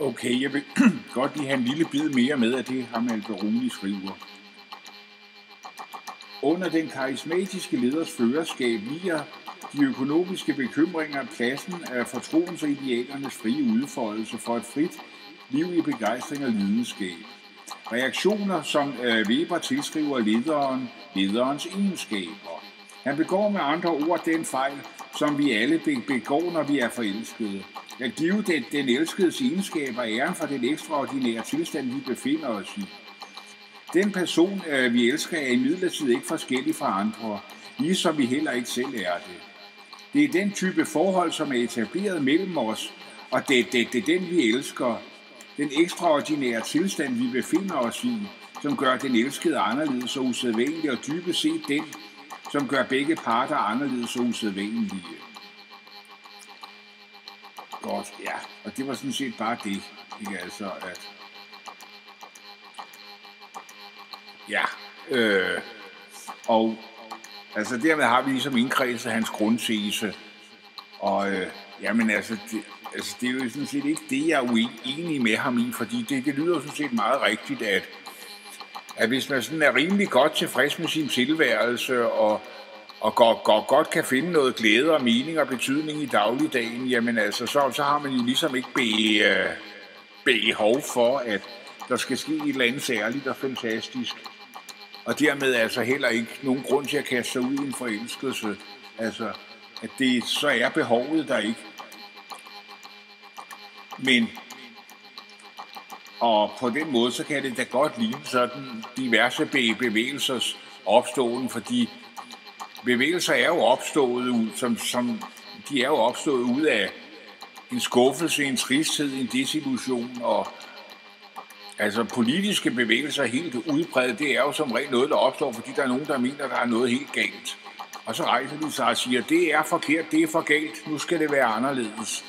Okay, jeg vil godt lige have en lille bid mere med af det, ham Alberoni skriver. Under den karismatiske leders førerskab viger de økonomiske bekymringer pladsen af fortroens og idealernes frie udfoldelse for et frit liv i begejstring og lidenskab. Reaktioner, som øh, Weber tilskriver lederen, lederens egenskaber. Han begår med andre ord den fejl, som vi alle begår, når vi er forelskede. At give den, den elskedes egenskaber æren for den ekstraordinære tilstand, vi befinder os i. Den person, øh, vi elsker, er imidlertid ikke forskellig fra andre, ligesom vi heller ikke selv er det. Det er den type forhold, som er etableret mellem os, og det, det, det er den, vi elsker. Den ekstraordinære tilstand, vi befinder os i, som gør den elskede anderledes og usædvanlig, og dybest set den, som gør begge parter anderledes og usædvanlige. Godt, ja. Og det var sådan set bare det. Ikke altså, at... Ja. Øh, og altså dermed har vi ligesom indkredset hans grundtese. Og øh, jamen altså, det, altså, det er jo sådan set ikke det, jeg er uenig med ham i, fordi det, det lyder sådan set meget rigtigt, at, at hvis man sådan er rimelig godt tilfreds med sin tilværelse, og, og godt, godt, godt kan finde noget glæde og mening og betydning i dagligdagen, jamen altså, så, så har man jo ligesom ikke be, øh, behov for, at der skal ske et eller andet særligt og fantastisk. Og dermed altså heller ikke nogen grund til at kaste sig ud i en forelskelse. Altså, at det, så er behovet der ikke. Men, og på den måde, så kan det da godt ligne sådan diverse bevægelsers opståen, fordi bevægelser er jo opstået ud, som, som, de er jo opstået ud af en skuffelse, en tristhed, en desillusion, og altså politiske bevægelser helt udbredt, det er jo som regel noget, der opstår, fordi der er nogen, der mener, der er noget helt galt. Og så rejser de sig og siger, det er forkert, det er for galt, nu skal det være anderledes.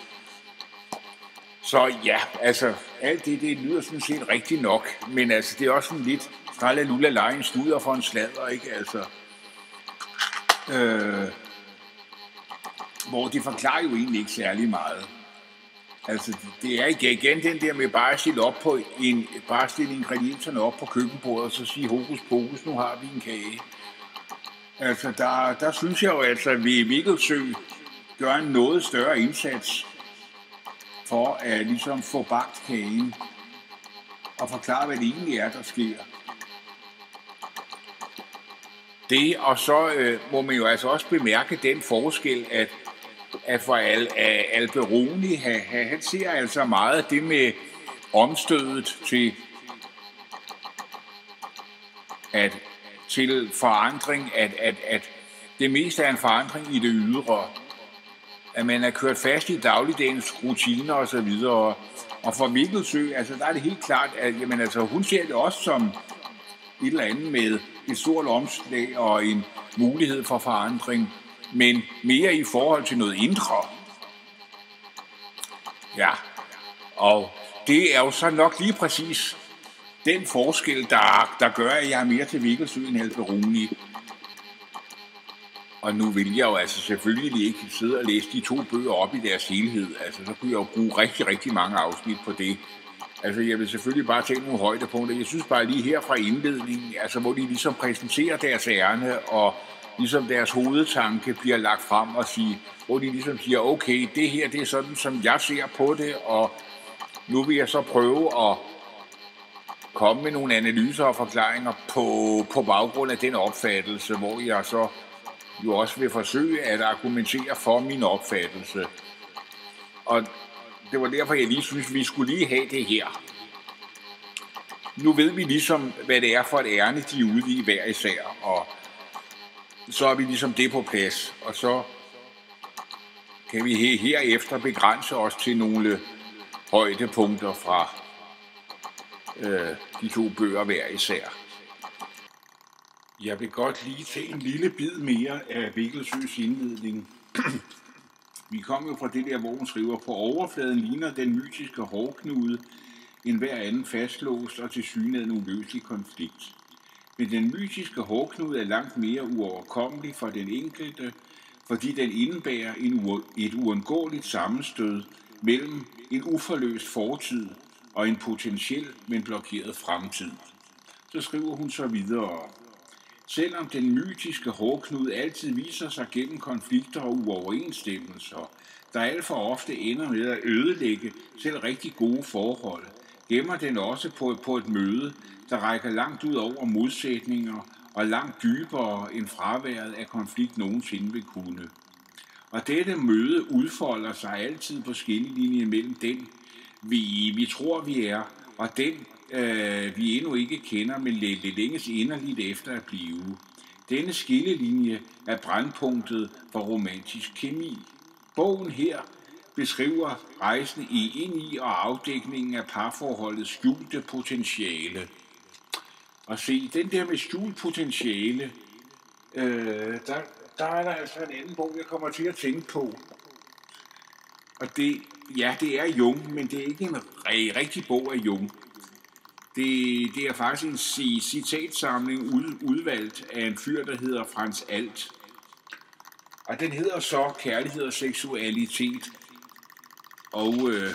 Så ja, altså, alt det, det lyder sådan set rigtigt nok, men altså, det er også sådan lidt strallalula lejen studer for en sladder, ikke? Altså, øh, hvor de forklarer jo egentlig ikke særlig meget. Altså, det er igen den der med bare at stille, op på en, bare stille ingredienserne op på køkkenbordet og så sige hokus pokus, nu har vi en kage. Altså, der, der synes jeg jo altså, at vi i Vikkelsø gør en noget større indsats for at ligesom få bagt kagen og forklare, hvad det egentlig er, der sker. Det, og så øh, må man jo altså også bemærke den forskel, at, at for Al, øh, Alberoni, han, han ser altså meget det med omstødet til, at, til forandring, at, at, at det meste er en forandring i det ydre. At man er kørt fast i dagligdagens rutiner og så videre. Og for Mikkelsø, altså der er det helt klart, at jamen, altså, hun ser det også som et eller andet med et stort omslag og en mulighed for forandring, men mere i forhold til noget indre. Ja, og det er jo så nok lige præcis den forskel, der, der gør, at jeg er mere til Vikkelsø end Alberoni. Og nu vil jeg jo altså selvfølgelig ikke sidde og læse de to bøger op i deres helhed. Altså, så kunne jeg jo bruge rigtig, rigtig mange afsnit på det. Altså, jeg vil selvfølgelig bare tage nogle højdepunkter. Jeg synes bare lige her fra indledningen, altså, hvor de ligesom præsenterer deres ærne, og ligesom deres hovedtanke bliver lagt frem og sige, hvor de ligesom siger, okay, det her, det er sådan, som jeg ser på det, og nu vil jeg så prøve at komme med nogle analyser og forklaringer på, på baggrund af den opfattelse, hvor jeg så jo også vil forsøge at argumentere for min opfattelse. Og det var derfor, jeg lige synes, vi skulle lige have det her. Nu ved vi ligesom, hvad det er for et ærne, de er ude i hver især, og så er vi ligesom det på plads, og så kan vi herefter begrænse os til nogle højdepunkter fra øh, de to bøger hver især. Jeg vil godt lige tage en lille bid mere af Vikkelsøs indledning. Vi kom jo fra det der, hvor hun skriver, på overfladen ligner den mytiske hårknude en hver anden fastlåst og til en uløselig konflikt. Men den mytiske hårknude er langt mere uoverkommelig for den enkelte, fordi den indebærer en u- et uundgåeligt sammenstød mellem en uforløst fortid og en potentiel, men blokeret fremtid. Så skriver hun så videre. Selvom den mytiske hårknud altid viser sig gennem konflikter og uoverensstemmelser, der alt for ofte ender med at ødelægge selv rigtig gode forhold, gemmer den også på, på et møde, der rækker langt ud over modsætninger og langt dybere end fraværet af konflikt nogensinde vil kunne. Og dette møde udfolder sig altid på skillelinjen mellem den, vi, vi tror, vi er, og den, øh, vi endnu ikke kender, men lidt længes inderligt efter at blive. Denne skillelinje er brandpunktet for romantisk kemi. Bogen her beskriver rejsen i ind i og afdækningen af parforholdets skjulte potentiale. Og se, den der med skjult potentiale, øh, der, der er der altså en anden bog, jeg kommer til at tænke på. Og det, ja, det er Jung, men det er ikke en rigtig bog af Jung. Det, det er faktisk en citatsamling ud, udvalgt af en fyr, der hedder Frans Alt. Og den hedder så Kærlighed og Seksualitet. Og øh,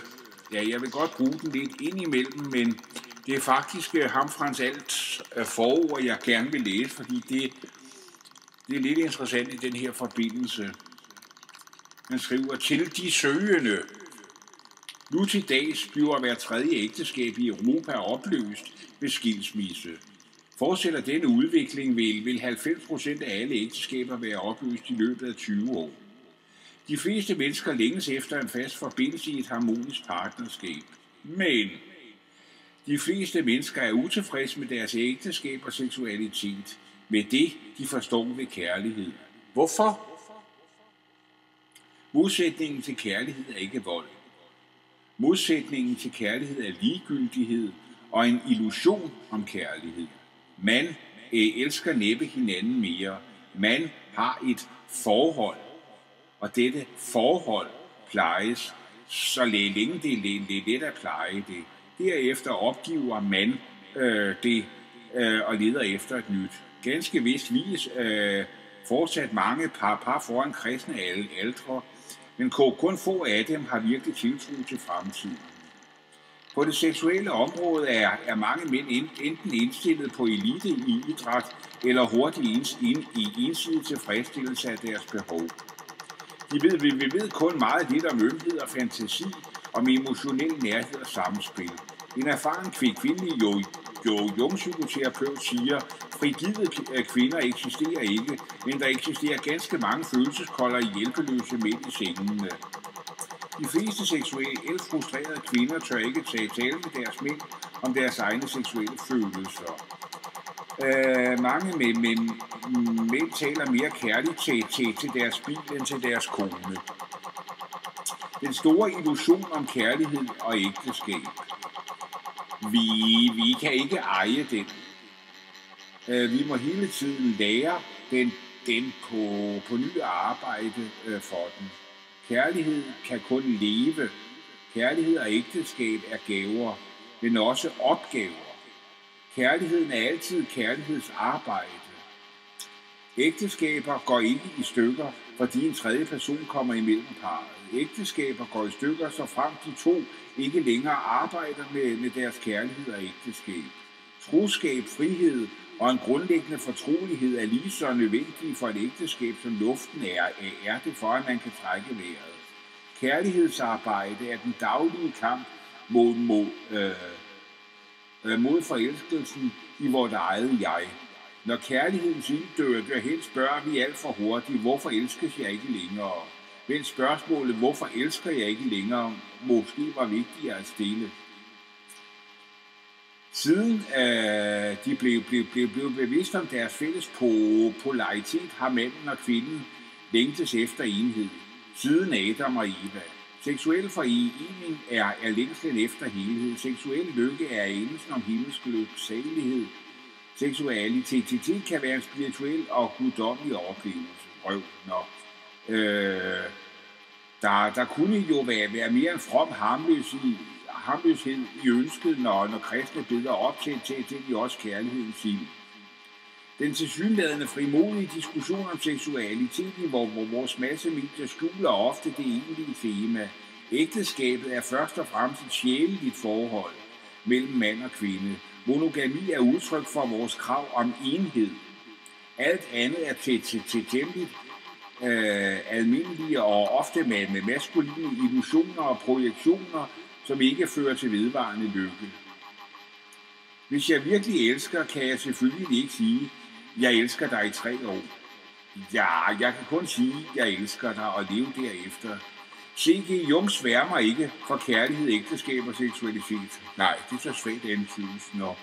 ja, jeg vil godt bruge den lidt indimellem, men det er faktisk øh, ham Frans Alt øh, forord, jeg gerne vil læse, fordi det, det er lidt interessant i den her forbindelse. Han skriver, til de søgende. Nu til dags bliver hver tredje ægteskab i Europa opløst ved skilsmisse. Fortsætter denne udvikling, vil, vil 90 procent af alle ægteskaber være opløst i løbet af 20 år. De fleste mennesker længes efter en fast forbindelse i et harmonisk partnerskab. Men de fleste mennesker er utilfredse med deres ægteskab og seksualitet, med det, de forstår ved kærlighed. Hvorfor? Modsætningen til kærlighed er ikke vold. Modsætningen til kærlighed er ligegyldighed og en illusion om kærlighed. Man øh, elsker næppe hinanden mere. Man har et forhold, og dette forhold plejes, så længe det er let at pleje det. Derefter opgiver man øh, det øh, og leder efter et nyt. Ganske vist vis øh, fortsat mange par, par foran kristne aldre, men kun få af dem har virkelig tiltro til fremtiden. På det seksuelle område er, er mange mænd enten indstillet på elite i idræt eller hurtig ens, ind, i ensidig tilfredsstillelse af deres behov. De ved, vi, vi ved kun meget lidt om ømhed og fantasi, om emotionel nærhed og samspil. En erfaren kvindelig jo, Jung, psykoterapeut, siger, frigivede kvinder eksisterer ikke, men der eksisterer ganske mange følelseskolder i hjælpeløse mænd i sengene. De fleste seksuelt frustrerede kvinder tør ikke tage tale med deres mænd om deres egne seksuelle følelser. Øh, mange med, med, mænd taler mere kærligt til, til, til deres bil end til deres kone. Den store illusion om kærlighed og ægteskab. Vi, vi kan ikke eje den. Øh, vi må hele tiden lære den, den på, på ny arbejde øh, for den. Kærlighed kan kun leve. Kærlighed og ægteskab er gaver, men også opgaver. Kærligheden er altid kærlighedsarbejde. Ægteskaber går ikke i stykker, fordi en tredje person kommer imellem parret. Ægteskaber går i stykker, så frem de to ikke længere arbejder med, med deres kærlighed og ægteskab. Troskab, frihed og en grundlæggende fortrolighed er lige så nødvendige for et ægteskab, som luften er, er det for, at man kan trække vejret. Kærlighedsarbejde er den daglige kamp mod, mod, øh, øh mod forelskelsen i vores eget jeg. Når kærligheden sin dør, dør spørger vi alt for hurtigt, hvorfor elskes jeg ikke længere? Men spørgsmålet, hvorfor elsker jeg ikke længere, måske var vigtigere at stille. Siden øh, de blev, blev, blev, blev bevidst om deres fælles polaritet, har manden og kvinden længtes efter enhed. Siden Adam og Eva. Seksuel forening er, er længslen efter helhed. Seksuel lykke er endelsen om himmelsk lyksalighed. Seksualitet kan være en spirituel og guddommelig oplevelse. Røv nok. Øh, der, der kunne jo være, være mere en from harmløshed, harmløshed i ønsket, når, når kristne beder op til, til, til de også kærligheden sin. Den tilsyneladende frimodige diskussion om seksualitet, hvor, hvor vores massemedier skjuler ofte det egentlige tema. Ægteskabet er først og fremmest et sjæleligt forhold mellem mand og kvinde. Monogami er udtryk for vores krav om enhed. Alt andet er til, til, til temmelig øh, almindelige og ofte med, med maskuline illusioner og projektioner, som ikke fører til vedvarende lykke. Hvis jeg virkelig elsker, kan jeg selvfølgelig ikke sige, jeg elsker dig i tre år. Ja, jeg kan kun sige, jeg elsker dig og leve derefter. C.G. Jung sværmer ikke for kærlighed, ægteskab og seksualitet. Nej, det er så svagt antydes, når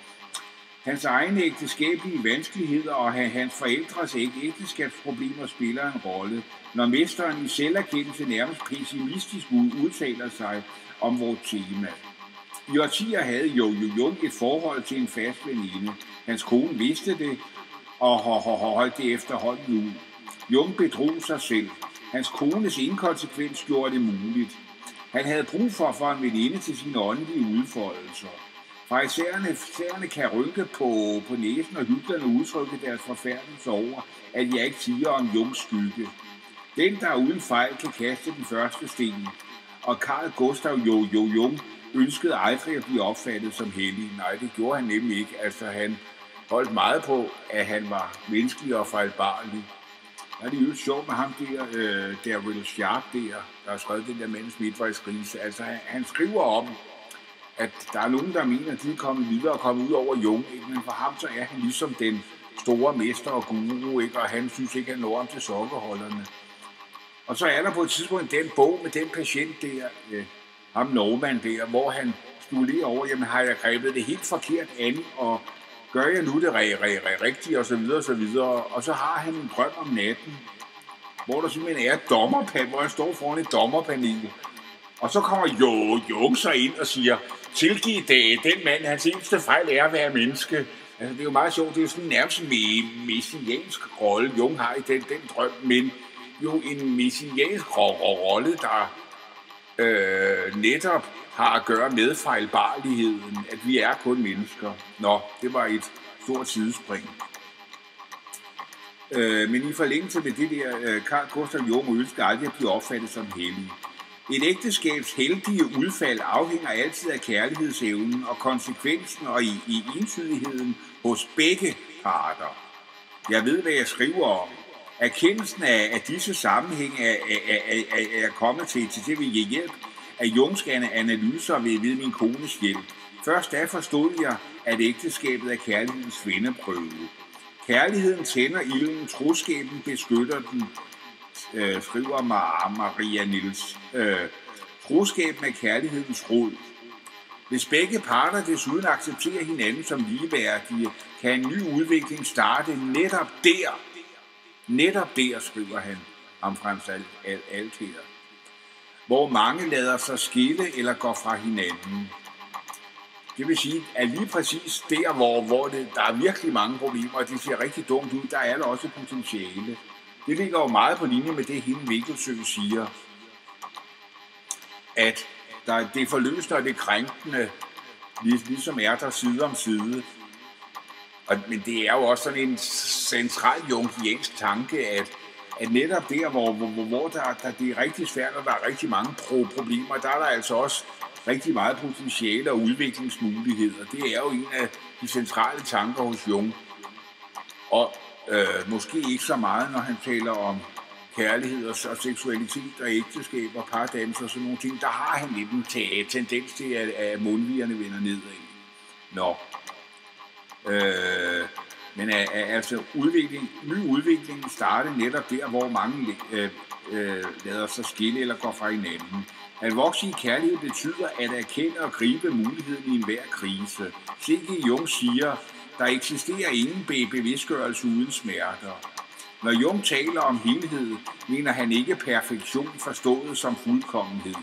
hans egne ægteskabelige vanskeligheder og hans forældres ægteskabsproblemer spiller en rolle, når mesteren i selverkendelse nærmest pessimistisk udtaler sig om vores tema. I årtier havde Jo Jo Jung et forhold til en fast veninde. Hans kone vidste det, og holdt det efterhånden ud. Jung bedrog sig selv. Hans kones inkonsekvens gjorde det muligt. Han havde brug for, for en veninde til sine åndelige udfoldelser. isærne kan rynke på, på næsen og hyklerne udtrykke deres forfærdelse over, at jeg ikke siger om Jungs skygge. Den, der uden fejl kan kaste den første sten. Og Karl Gustav Jo Jo Jung ønskede aldrig at blive opfattet som hellig. Nej, det gjorde han nemlig ikke. Altså, han holdt meget på, at han var menneskelig og fejlbarlig. Der er det jo sjovt med ham der, øh, der Will Sharp der, der har skrevet den der mandens midtvejskrise. Altså, han, han skriver om, at der er nogen, der mener, at de er kommet videre og kommet ud over Jung, ikke? men for ham så er han ligesom den store mester og guru, ikke? og han synes ikke, at han når om til sokkeholderne. Og så er der på et tidspunkt den bog med den patient der, øh, ham Norman der, hvor han lige over, jamen har jeg grebet det helt forkert an, og gør jeg nu det re, re, re, rigtigt, og så videre, og så videre. Og så har han en drøm om natten, hvor der simpelthen er dommerpanel, hvor han står foran et dommerpanel. Og så kommer jo, Jung så ind og siger, tilgiv det, den mand, hans eneste fejl er at være menneske. Altså, det er jo meget sjovt, det er jo sådan nærmest en messiansk rolle, Jung har i den, den drøm, men jo en messiansk rolle, der øh, netop har at gøre med fejlbarligheden, at vi er kun mennesker. Nå, det var et stort sidespring. Øh, men i forlængelse med det der, øh, Carl Gustav Jung ønsker aldrig at blive opfattet som hellig. Et ægteskabs heldige udfald afhænger altid af kærlighedsevnen og konsekvensen og i, i entydigheden hos begge parter. Jeg ved, hvad jeg skriver om. Erkendelsen af, af disse sammenhænge er, er, er, er, er kommet til, til det ved hjælp af jungskande analyser ved, ved min kones hjælp. Først da forstod jeg, at ægteskabet er kærlighedens vendeprøve. Kærligheden tænder ilden, troskaben beskytter den, øh, skriver Maria Nils. Øh, troskaben er kærlighedens rod. Hvis begge parter desuden accepterer hinanden som ligeværdige, kan en ny udvikling starte netop der. Netop der, skriver han om Frans Altager hvor mange lader sig skille eller går fra hinanden. Det vil sige, at lige præcis der, hvor, hvor det, der er virkelig mange problemer, og det ser rigtig dumt ud, der er der også potentiale. Det ligger jo meget på linje med det, hende Vikkelsø siger, at der, det forløste og det krænkende, ligesom er der side om side. Og, men det er jo også sådan en central jungiansk tanke, at at netop der, hvor, hvor, hvor der, der, det er rigtig svært, og der er rigtig mange pro problemer, der er der altså også rigtig meget potentiale og udviklingsmuligheder. Det er jo en af de centrale tanker hos Jung. Og øh, måske ikke så meget, når han taler om kærlighed og, og seksualitet og ægteskab og pardans og sådan nogle ting. Der har han lidt en tendens til, at, at mundvigerne vender nedad. Nå. Øh, men øh, øh, altså udvikling, ny udvikling starter netop der, hvor mange øh, øh, lader sig skille eller går fra hinanden. At vokse i kærlighed betyder at erkende og gribe muligheden i enhver krise. C.G. Jung siger, der eksisterer ingen bevidstgørelse uden smerter. Når Jung taler om helhed, mener han ikke perfektion forstået som fuldkommenhed.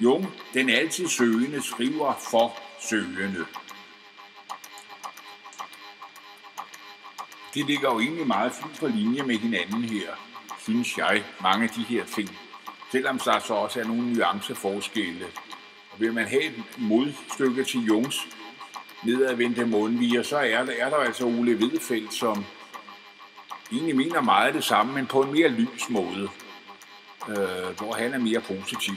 Jung, den altid søgende, skriver for søgende. Det ligger jo egentlig meget fint på linje med hinanden her, synes jeg, mange af de her ting. Selvom der så også er nogle nuanceforskelle. Og vil man have et modstykke til Jungs nedadvendte mundviger, så er der, er der altså Ole Hvidefeldt, som egentlig mener meget det samme, men på en mere lys måde, øh, hvor han er mere positiv.